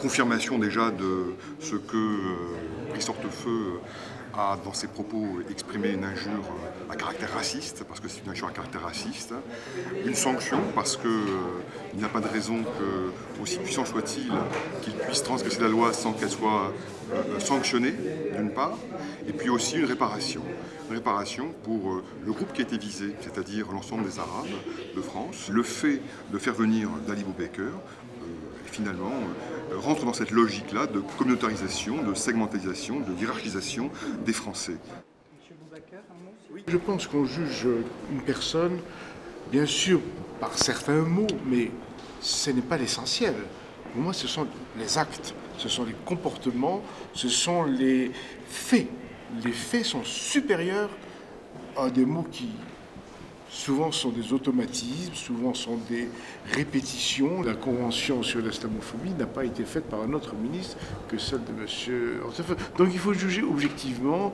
confirmation déjà de ce que euh, Christophe Feu a dans ses propos exprimé une injure à caractère raciste, parce que c'est une injure à caractère raciste, une sanction parce qu'il euh, n'a pas de raison que, aussi puissant soit-il, qu'il puisse transgresser la loi sans qu'elle soit euh, sanctionnée, d'une part, et puis aussi une réparation. Une réparation pour euh, le groupe qui a été visé, c'est-à-dire l'ensemble des Arabes de France. Le fait de faire venir Dali Baker, finalement, rentre dans cette logique-là de communautarisation, de segmentation, de hiérarchisation des Français. Je pense qu'on juge une personne, bien sûr, par certains mots, mais ce n'est pas l'essentiel. Pour moi, ce sont les actes, ce sont les comportements, ce sont les faits. Les faits sont supérieurs à des mots qui souvent sont des automatismes, souvent sont des répétitions. La convention sur l'islamophobie n'a pas été faite par un autre ministre que celle de M. Donc il faut juger objectivement